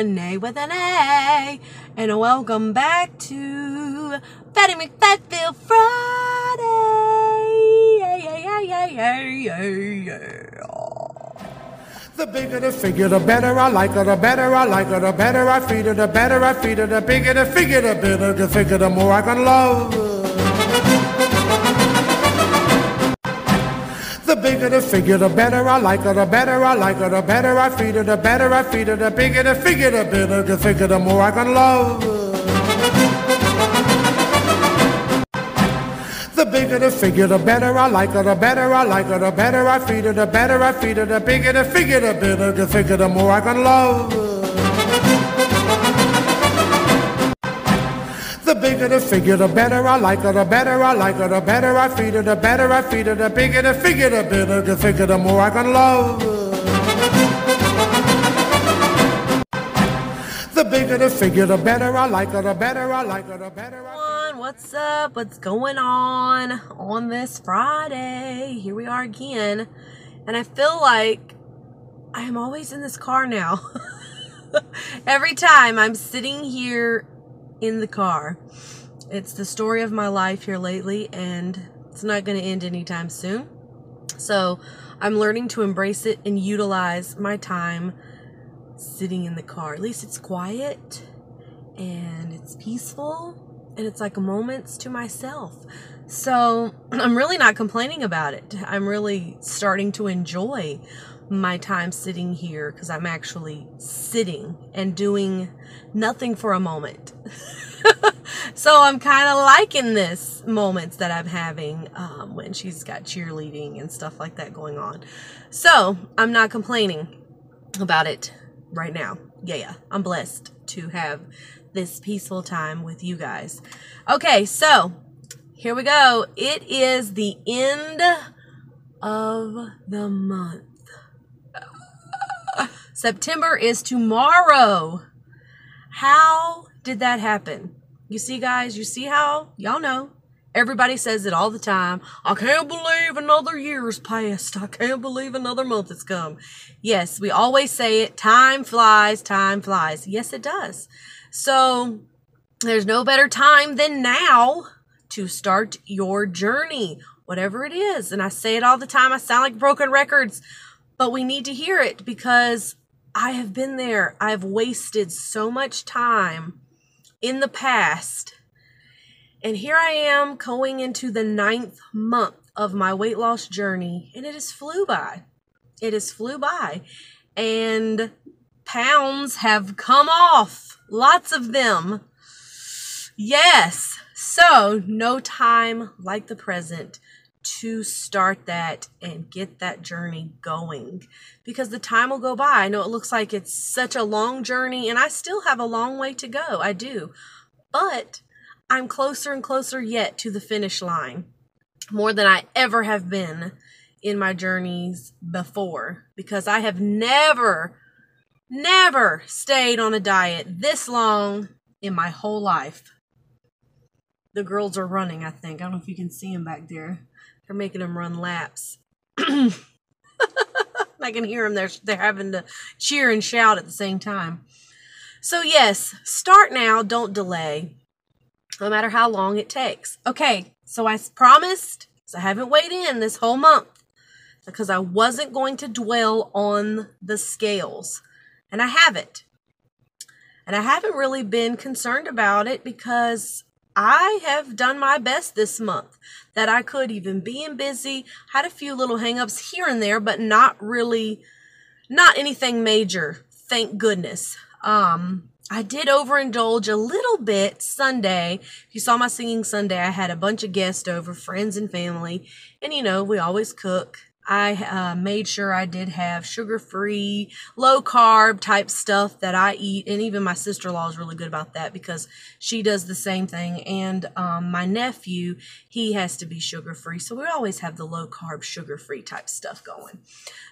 Renee with an A. And welcome back to Fattie McFatville Friday. Yeah, yeah, yeah, yeah, yeah. The bigger the figure, the better I like her, the better I like her, the better I feed her, the better I feed her, the bigger the figure, the better the figure, the more I can love bigger the figure, the better I like her, the better I like her, the better I feed her, the better I feed her, the bigger the figure, the better the figure, the more I can love. The bigger the figure, the better I like her, the better I like her, the better I feed her, the better I feed her, the bigger the figure, the better the figure, the more I can love bigger the figure, the better I like her, the better I like her, the better I feed her, the better I feed her, the bigger the figure, the better the figure, the more I can love. The bigger the figure, the better I like her, the better I like her, the better I? What's up? What's going on on this Friday? Here we are again. And I feel like I am always in this car now. Every time I'm sitting here in the car. It's the story of my life here lately, and it's not going to end anytime soon. So I'm learning to embrace it and utilize my time sitting in the car. At least it's quiet and it's peaceful and it's like moments to myself. So I'm really not complaining about it. I'm really starting to enjoy my time sitting here because I'm actually sitting and doing nothing for a moment. so I'm kind of liking this moments that I'm having um, when she's got cheerleading and stuff like that going on. So I'm not complaining about it right now. Yeah, yeah, I'm blessed to have this peaceful time with you guys. Okay, so here we go. It is the end of the month. September is tomorrow. How did that happen? You see, guys, you see how? Y'all know. Everybody says it all the time. I can't believe another year's passed. I can't believe another month has come. Yes, we always say it. Time flies, time flies. Yes, it does. So there's no better time than now to start your journey, whatever it is. And I say it all the time. I sound like broken records, but we need to hear it because I have been there. I've wasted so much time in the past. And here I am going into the ninth month of my weight loss journey, and it has flew by. It has flew by. And pounds have come off. Lots of them. Yes. So, no time like the present to start that and get that journey going because the time will go by. I know it looks like it's such a long journey and I still have a long way to go. I do. But I'm closer and closer yet to the finish line more than I ever have been in my journeys before because I have never, never stayed on a diet this long in my whole life. The girls are running, I think. I don't know if you can see them back there. They're making them run laps. I can hear them. They're, they're having to cheer and shout at the same time. So, yes, start now. Don't delay, no matter how long it takes. Okay, so I promised, so I haven't weighed in this whole month because I wasn't going to dwell on the scales. And I haven't. And I haven't really been concerned about it because I have done my best this month that I could, even being busy. Had a few little hangups here and there, but not really, not anything major. Thank goodness. Um, I did overindulge a little bit Sunday. If you saw my singing Sunday, I had a bunch of guests over, friends and family, and you know, we always cook I uh, made sure I did have sugar free, low carb type stuff that I eat. And even my sister in law is really good about that because she does the same thing. And um, my nephew, he has to be sugar free. So we always have the low carb, sugar free type stuff going.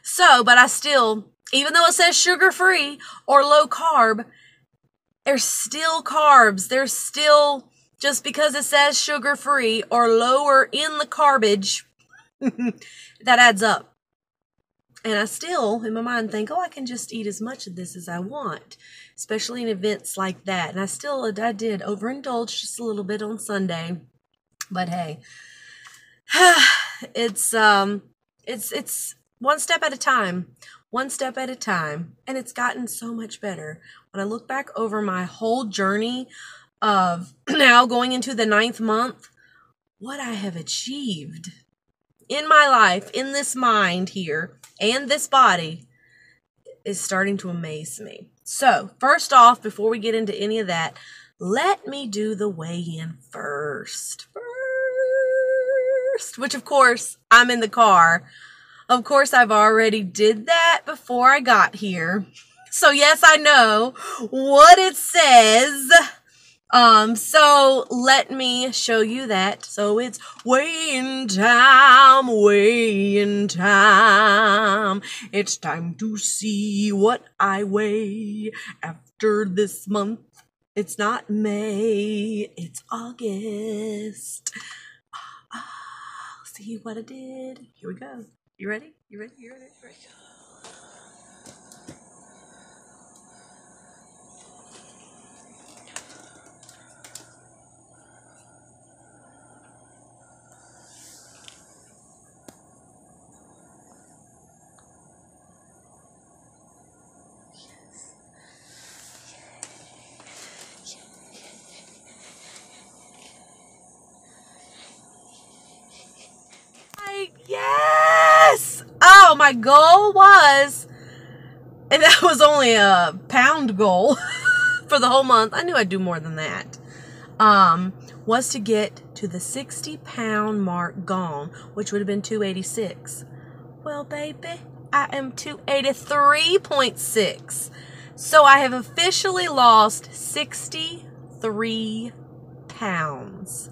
So, but I still, even though it says sugar free or low carb, there's still carbs. There's still, just because it says sugar free or lower in the carbage that adds up. And I still, in my mind, think, oh, I can just eat as much of this as I want, especially in events like that. And I still, I did overindulge just a little bit on Sunday, but hey, it's um, it's it's one step at a time, one step at a time, and it's gotten so much better. When I look back over my whole journey of now going into the ninth month, what I have achieved in my life, in this mind here, and this body is starting to amaze me. So, first off, before we get into any of that, let me do the weigh in first. First, which of course, I'm in the car. Of course, I've already did that before I got here. So, yes, I know what it says um, so let me show you that. So it's weighing time, weighing time. It's time to see what I weigh after this month. It's not May, it's August. Ah, see what I did. Here we go. You ready? You ready? You ready? You ready? yes! Oh, my goal was, and that was only a pound goal for the whole month. I knew I'd do more than that. Um, was to get to the 60 pound mark gone, which would have been 286. Well, baby, I am 283.6. So I have officially lost 63 pounds.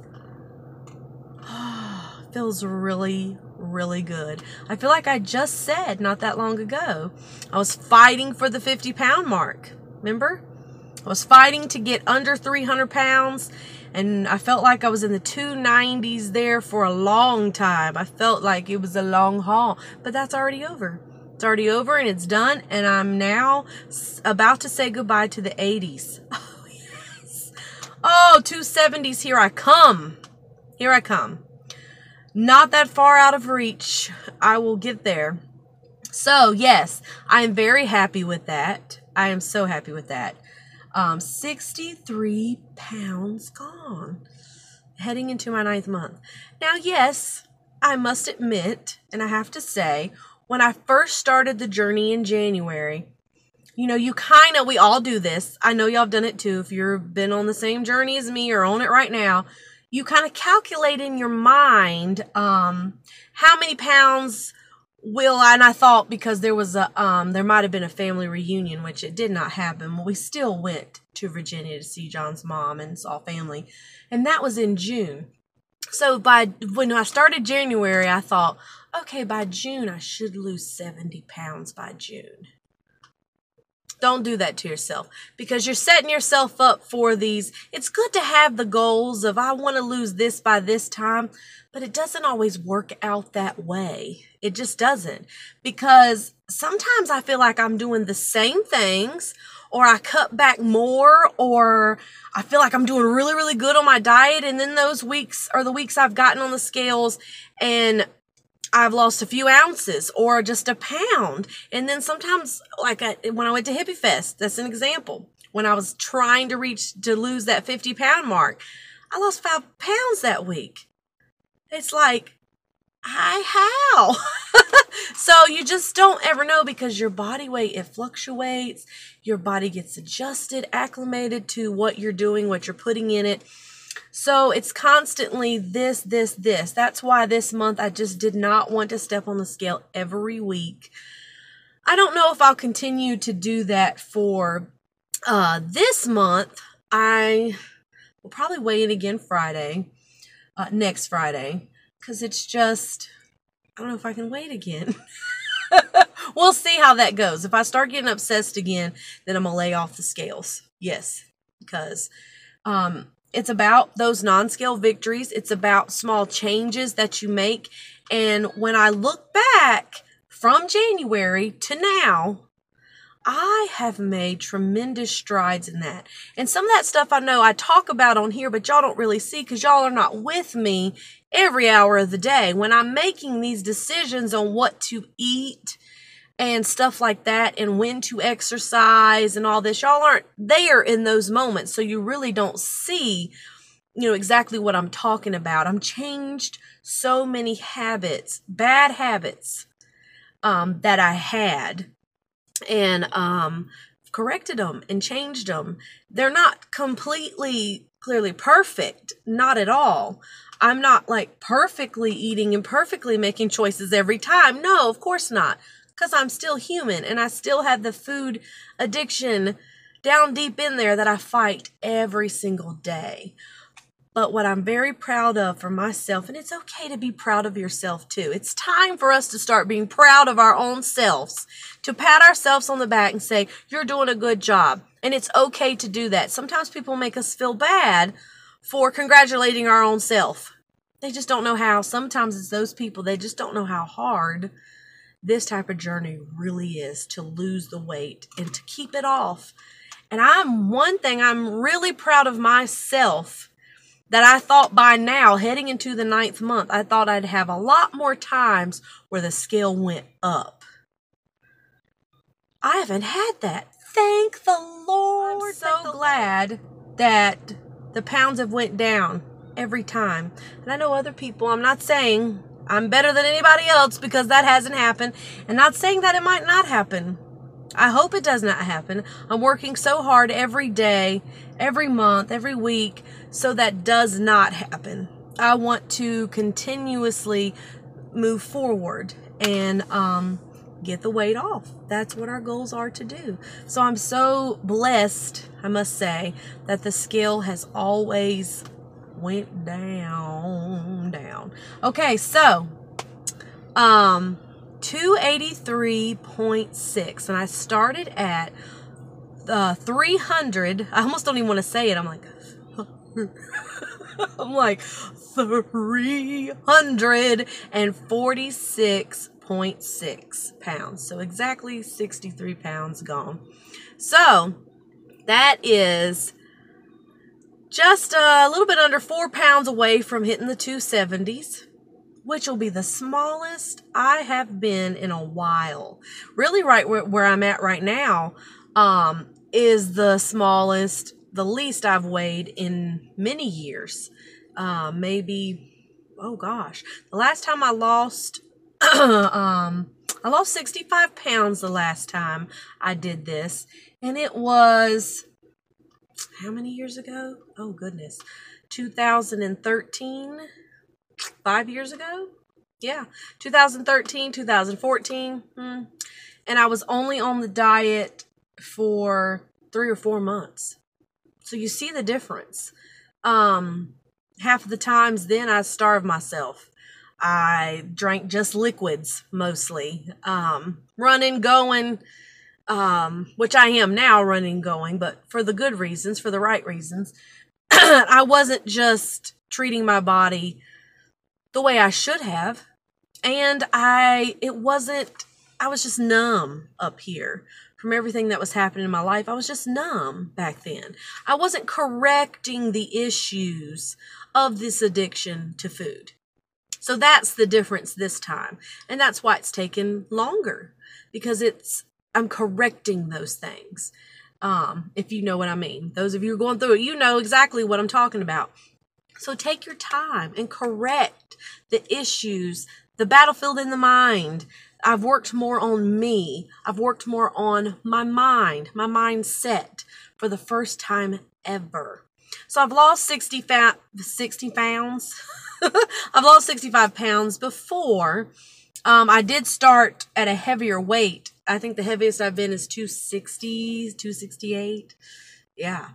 Feels really, really good. I feel like I just said not that long ago, I was fighting for the 50 pound mark. Remember? I was fighting to get under 300 pounds and I felt like I was in the 290s there for a long time. I felt like it was a long haul, but that's already over. It's already over and it's done, and I'm now about to say goodbye to the 80s. Oh, yes. Oh, 270s, here I come. Here I come not that far out of reach. I will get there. So, yes, I am very happy with that. I am so happy with that. Um, 63 pounds gone. Heading into my ninth month. Now, yes, I must admit, and I have to say, when I first started the journey in January, you know, you kind of, we all do this. I know y'all have done it too. If you've been on the same journey as me or on it right now, you kind of calculate in your mind um, how many pounds will I and I thought because there was a um, there might have been a family reunion which it did not happen But we still went to Virginia to see John's mom and saw family and that was in June. So by when I started January I thought okay by June I should lose 70 pounds by June don't do that to yourself because you're setting yourself up for these. It's good to have the goals of, I want to lose this by this time, but it doesn't always work out that way. It just doesn't because sometimes I feel like I'm doing the same things or I cut back more or I feel like I'm doing really, really good on my diet. And then those weeks are the weeks I've gotten on the scales and I've lost a few ounces or just a pound. And then sometimes, like I, when I went to Hippie Fest, that's an example. When I was trying to reach to lose that 50 pound mark, I lost five pounds that week. It's like, I how? so you just don't ever know because your body weight, it fluctuates. Your body gets adjusted, acclimated to what you're doing, what you're putting in it. So it's constantly this, this, this. That's why this month I just did not want to step on the scale every week. I don't know if I'll continue to do that for uh, this month. I will probably weigh in again Friday, uh, next Friday, because it's just, I don't know if I can wait again. we'll see how that goes. If I start getting obsessed again, then I'm going to lay off the scales. Yes, because um, it's about those non scale victories. It's about small changes that you make. And when I look back from January to now, I have made tremendous strides in that. And some of that stuff I know I talk about on here, but y'all don't really see because y'all are not with me every hour of the day. When I'm making these decisions on what to eat and stuff like that and when to exercise and all this, y'all aren't there in those moments. So you really don't see, you know, exactly what I'm talking about. I'm changed so many habits, bad habits um, that I had and um, corrected them and changed them. They're not completely clearly perfect, not at all. I'm not like perfectly eating and perfectly making choices every time. No, of course not. Because I'm still human and I still have the food addiction down deep in there that I fight every single day. But what I'm very proud of for myself, and it's okay to be proud of yourself too. It's time for us to start being proud of our own selves, to pat ourselves on the back and say, You're doing a good job. And it's okay to do that. Sometimes people make us feel bad for congratulating our own self. They just don't know how. Sometimes it's those people, they just don't know how hard this type of journey really is to lose the weight and to keep it off. And I'm one thing I'm really proud of myself that I thought by now, heading into the ninth month, I thought I'd have a lot more times where the scale went up. I haven't had that. Thank the Lord. I'm so glad that the pounds have went down every time. And I know other people, I'm not saying I'm better than anybody else because that hasn't happened, and not saying that it might not happen. I hope it does not happen. I'm working so hard every day, every month, every week, so that does not happen. I want to continuously move forward and um, get the weight off. That's what our goals are to do. So I'm so blessed, I must say, that the scale has always went down, down. Okay, so um 283.6 and I started at uh 300. I almost don't even want to say it. I'm like I'm like 346.6 pounds. So exactly 63 pounds gone. So that is just a little bit under four pounds away from hitting the 270s, which will be the smallest I have been in a while. Really, right where, where I'm at right now um, is the smallest, the least I've weighed in many years. Uh, maybe, oh gosh, the last time I lost, um, I lost 65 pounds the last time I did this, and it was how many years ago? Oh, goodness. 2013, five years ago? Yeah, 2013, 2014. Hmm. And I was only on the diet for three or four months. So you see the difference. Um, half of the times then I starved myself. I drank just liquids mostly. Um, running, going, um, which I am now running going, but for the good reasons, for the right reasons. I wasn't just treating my body the way I should have. And I, it wasn't, I was just numb up here from everything that was happening in my life. I was just numb back then. I wasn't correcting the issues of this addiction to food. So that's the difference this time. And that's why it's taken longer because it's I'm correcting those things. Um, if you know what I mean. Those of you are going through it, you know exactly what I'm talking about. So take your time and correct the issues, the battlefield in the mind. I've worked more on me. I've worked more on my mind, my mindset for the first time ever. So I've lost 60 fat 60 pounds. I've lost 65 pounds before. Um, I did start at a heavier weight I think the heaviest I've been is 260, 268. Yeah.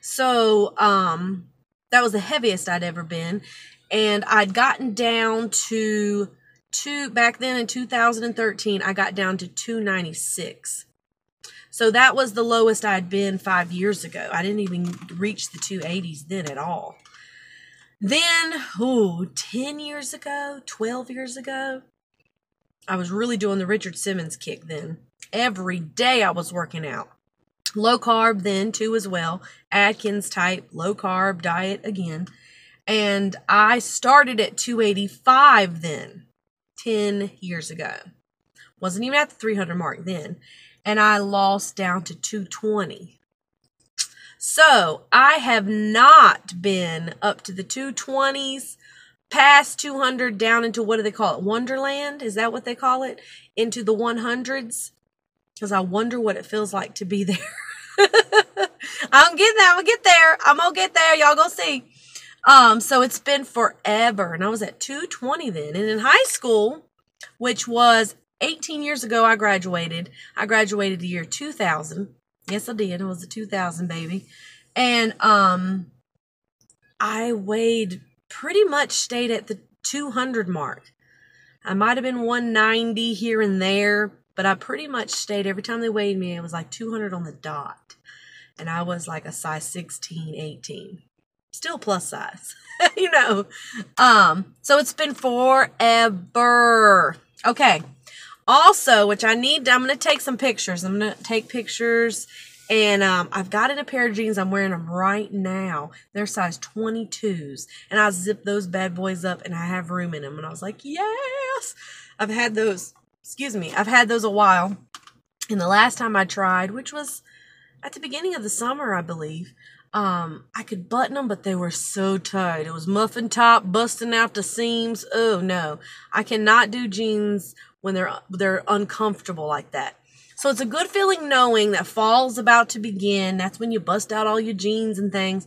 So, um, that was the heaviest I'd ever been. And I'd gotten down to two, back then in 2013, I got down to 296. So that was the lowest I'd been five years ago. I didn't even reach the 280s then at all. Then, oh, 10 years ago, 12 years ago, I was really doing the Richard Simmons kick then. Every day I was working out. Low carb then too as well. Atkins type low carb diet again. And I started at 285 then, 10 years ago. Wasn't even at the 300 mark then. And I lost down to 220. So I have not been up to the 220s, past 200, down into what do they call it? Wonderland? Is that what they call it? Into the 100s? Because I wonder what it feels like to be there. I'm getting there. I'm gonna get there. I'm gonna get there. Y'all gonna see. Um, so it's been forever, and I was at 220 then. And in high school, which was 18 years ago, I graduated. I graduated the year 2000. Yes, I did. It was a 2000 baby, and um, I weighed pretty much stayed at the 200 mark. I might have been 190 here and there, but I pretty much stayed every time they weighed me. It was like 200 on the dot, and I was like a size 16, 18 still plus size, you know. Um, so it's been forever. Okay. Also, which I need, I'm going to take some pictures. I'm going to take pictures and um, I've got in a pair of jeans. I'm wearing them right now. They're size 22s. And I zip those bad boys up and I have room in them. And I was like, yes. I've had those, excuse me, I've had those a while. And the last time I tried, which was at the beginning of the summer, I believe, um, I could button them, but they were so tight. It was muffin top, busting out the seams. Oh no, I cannot do jeans when they're they're uncomfortable like that. So it's a good feeling knowing that fall's about to begin. That's when you bust out all your jeans and things.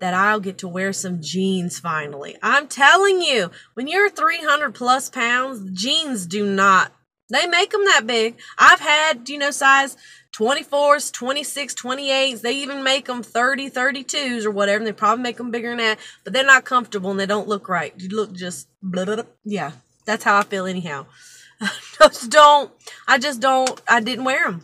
That I'll get to wear some jeans finally. I'm telling you, when you're 300 plus pounds, jeans do not. They make them that big. I've had, you know, size 24s, 26, 28s. They even make them 30, 32s or whatever. They probably make them bigger than that, but they're not comfortable and they don't look right. You look just blah, blah, blah. Yeah, that's how I feel anyhow. just don't, I just don't, I didn't wear them.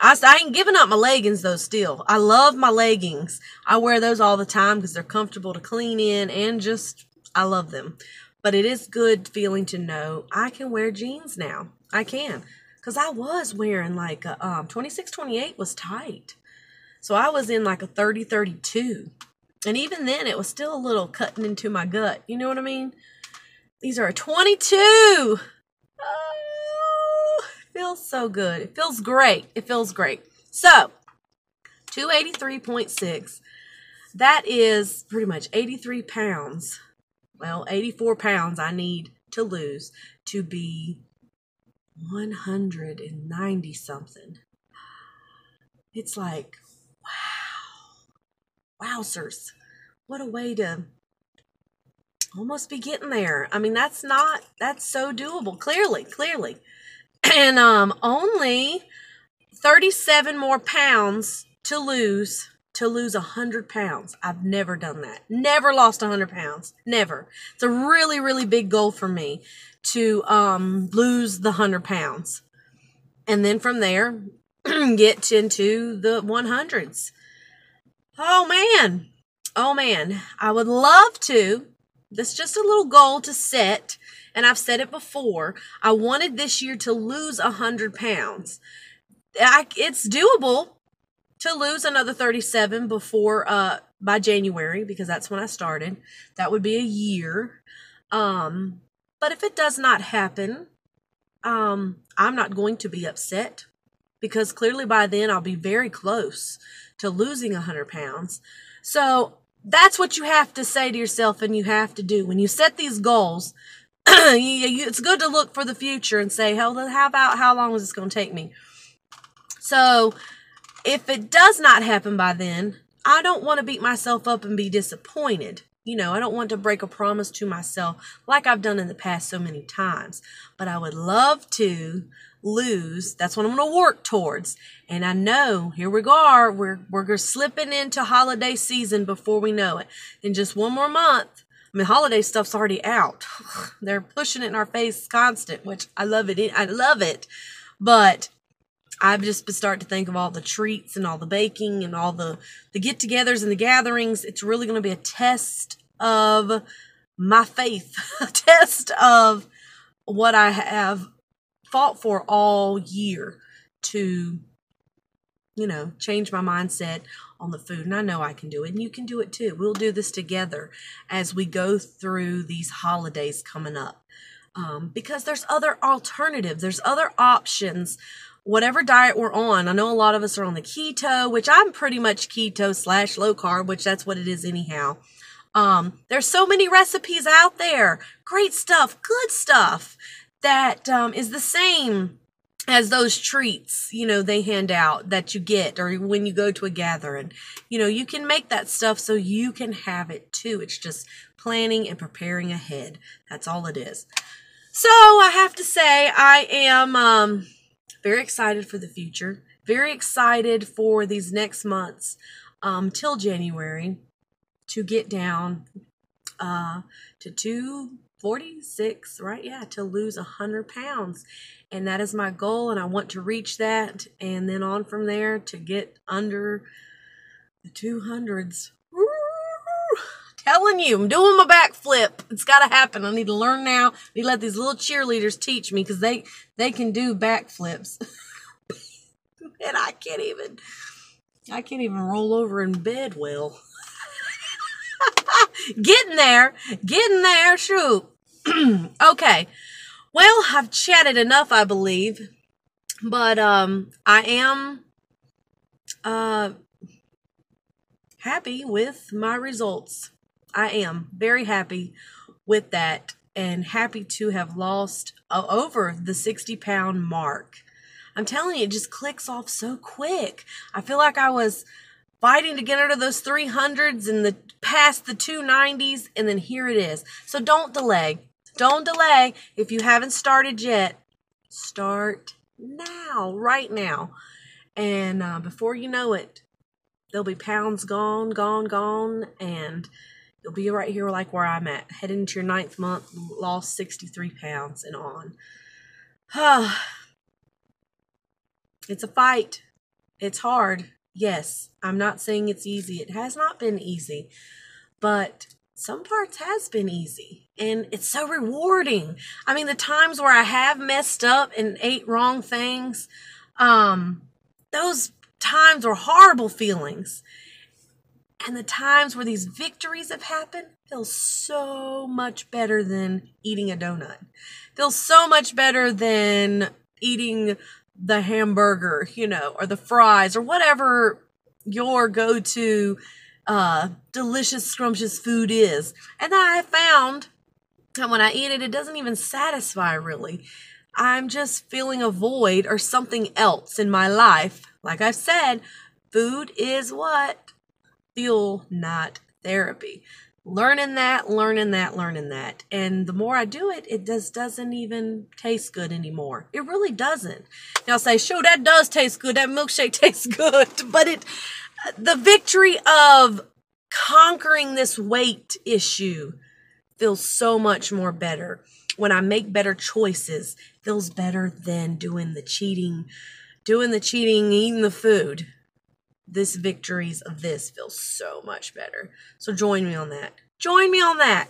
I, I ain't giving up my leggings though still. I love my leggings. I wear those all the time because they're comfortable to clean in and just, I love them. But it is good feeling to know I can wear jeans now. I can because I was wearing like a um, 26, 28 was tight. So I was in like a 30, 32. And even then, it was still a little cutting into my gut. You know what I mean? These are a 22. Oh, feels so good. It feels great. It feels great. So, 283.6. That is pretty much 83 pounds. Well, 84 pounds I need to lose to be 190 something. It's like, wow. Wowzers. What a way to almost be getting there. I mean, that's not, that's so doable. Clearly, clearly. And um, only 37 more pounds to lose to lose 100 pounds. I've never done that. Never lost 100 pounds. Never. It's a really, really big goal for me to um, lose the 100 pounds. And then from there, get into the 100s. Oh man. Oh man. I would love to. This is just a little goal to set. And I've said it before. I wanted this year to lose 100 pounds. I, it's doable to lose another 37 before uh by January because that's when I started. That would be a year. Um but if it does not happen, um I'm not going to be upset because clearly by then I'll be very close to losing 100 pounds. So that's what you have to say to yourself and you have to do when you set these goals. you, you, it's good to look for the future and say, how, how about how long is this going to take me? So if it does not happen by then, I don't want to beat myself up and be disappointed. You know, I don't want to break a promise to myself like I've done in the past so many times. But I would love to lose. That's what I'm going to work towards. And I know here we are. We're we're slipping into holiday season before we know it. In just one more month. I mean, holiday stuff's already out. They're pushing it in our face constant, which I love it. I love it. But I've just started to think of all the treats and all the baking and all the, the get togethers and the gatherings. It's really going to be a test of my faith, a test of what I have fought for all year to you know, change my mindset on the food. And I know I can do it, and you can do it too. We'll do this together as we go through these holidays coming up. Um, because there's other alternatives, there's other options. Whatever diet we're on, I know a lot of us are on the keto, which I'm pretty much keto slash low carb, which that's what it is anyhow. Um, there's so many recipes out there, great stuff, good stuff that um, is the same as those treats, you know, they hand out that you get or when you go to a gathering. You know, you can make that stuff so you can have it too. It's just planning and preparing ahead. That's all it is. So I have to say, I am um, very excited for the future. Very excited for these next months um, till January to get down uh, to 246, right? Yeah, to lose 100 pounds and that is my goal and i want to reach that and then on from there to get under the 200s telling you i'm doing my backflip. It's got to happen. I need to learn now. I need to let these little cheerleaders teach me because they they can do backflips. And i can't even i can't even roll over in bed well. Getting there getting there shoot. Okay. Well, I've chatted enough, I believe, but um, I am uh, happy with my results. I am very happy with that and happy to have lost uh, over the 60 pound mark. I'm telling you, it just clicks off so quick. I feel like I was fighting to get under those 300s and the past the 290s, and then here it is. So don't delay. Don't delay. If you haven't started yet, start now, right now. And uh, before you know it, there'll be pounds gone, gone, gone, and you'll be right here like where I'm at. Heading into your ninth month, lost 63 pounds and on. it's a fight. It's hard. Yes, I'm not saying it's easy. It has not been easy. But some parts has been easy and it's so rewarding. I mean, the times where I have messed up and ate wrong things, um, those times were horrible feelings. And the times where these victories have happened feel so much better than eating a donut. Feels so much better than eating the hamburger, you know, or the fries or whatever your go-to uh, delicious, scrumptious food is. And I found that when I eat it, it doesn't even satisfy really. I'm just feeling a void or something else in my life. Like I've said, food is what? Fuel, not therapy. Learning that, learning that, learning that. And the more I do it, it just doesn't even taste good anymore. It really doesn't. Now say, sure, that does taste good. That milkshake tastes good. But it the victory of conquering this weight issue feels so much more better. When I make better choices, feels better than doing the cheating, doing the cheating, eating the food. This victories of this feels so much better. So join me on that. Join me on that.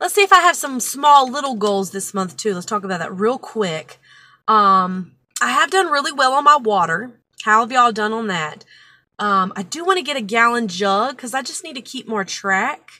Let's see if I have some small little goals this month too. Let's talk about that real quick. Um, I have done really well on my water. How have y'all done on that? Um, I do want to get a gallon jug because I just need to keep more track.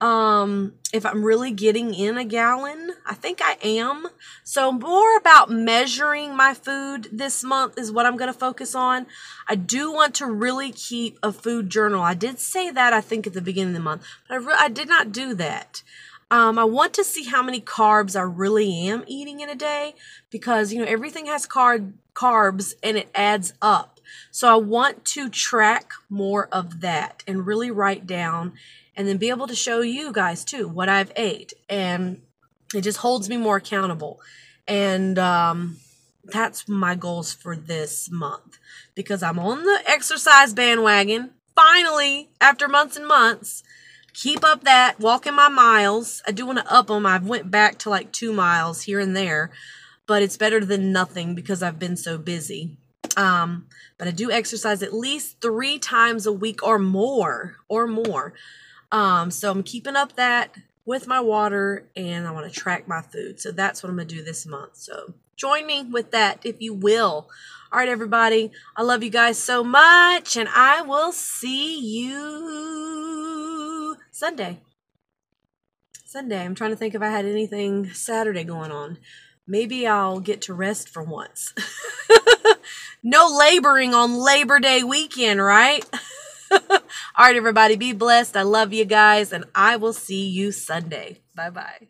Um, if I'm really getting in a gallon, I think I am. So more about measuring my food this month is what I'm going to focus on. I do want to really keep a food journal. I did say that I think at the beginning of the month, but I, re- I did not do that. Um, I want to see how many carbs I really am eating in a day because you know everything has carb carbs and it adds up. So I want to track more of that and really write down and then be able to show you guys too what I've ate. And it just holds me more accountable. And um, that's my goals for this month because I'm on the exercise bandwagon. Finally, after months and months, keep up that walking my miles. I do want to up them. I've went back to like two miles here and there, but it's better than nothing because I've been so busy. Um, but I do exercise at least three times a week or more, or more. Um, so I'm keeping up that with my water and I want to track my food. So that's what I'm going to do this month. So join me with that if you will. All right, everybody. I love you guys so much and I will see you Sunday. Sunday. I'm trying to think if I had anything Saturday going on. Maybe I'll get to rest for once. no laboring on Labor Day weekend, right? All right, everybody, be blessed. I love you guys, and I will see you Sunday. Bye bye.